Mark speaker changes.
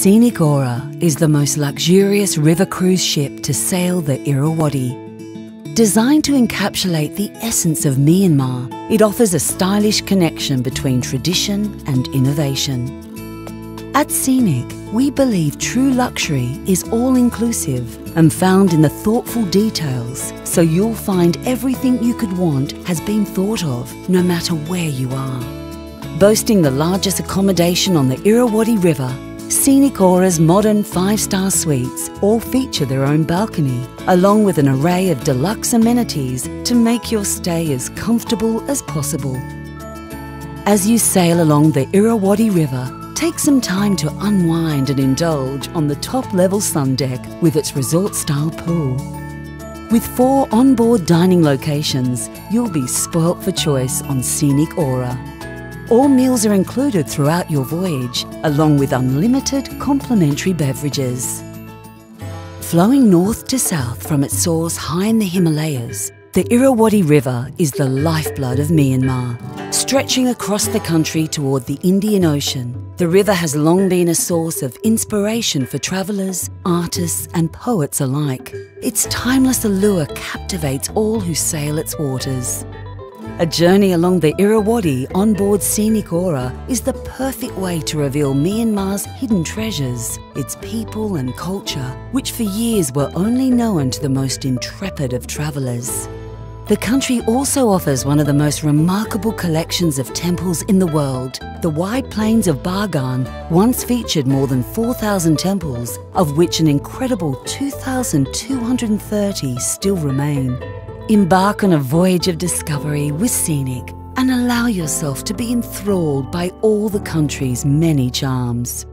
Speaker 1: Scenic Aura is the most luxurious river cruise ship to sail the Irrawaddy. Designed to encapsulate the essence of Myanmar, it offers a stylish connection between tradition and innovation. At Scenic, we believe true luxury is all inclusive and found in the thoughtful details, so you'll find everything you could want has been thought of, no matter where you are. Boasting the largest accommodation on the Irrawaddy River, Scenic Aura's modern five-star suites all feature their own balcony, along with an array of deluxe amenities to make your stay as comfortable as possible. As you sail along the Irrawaddy River, take some time to unwind and indulge on the top-level sun deck with its resort-style pool. With four onboard dining locations, you'll be spoilt for choice on Scenic Aura. All meals are included throughout your voyage, along with unlimited complimentary beverages. Flowing north to south from its source high in the Himalayas, the Irrawaddy River is the lifeblood of Myanmar. Stretching across the country toward the Indian Ocean, the river has long been a source of inspiration for travellers, artists, and poets alike. Its timeless allure captivates all who sail its waters. A journey along the Irrawaddy on board Scenic Aura is the perfect way to reveal Myanmar's hidden treasures, its people and culture, which for years were only known to the most intrepid of travellers. The country also offers one of the most remarkable collections of temples in the world. The wide plains of Bagan once featured more than 4,000 temples, of which an incredible 2,230 still remain. Embark on a voyage of discovery with Scenic and allow yourself to be enthralled by all the country's many charms.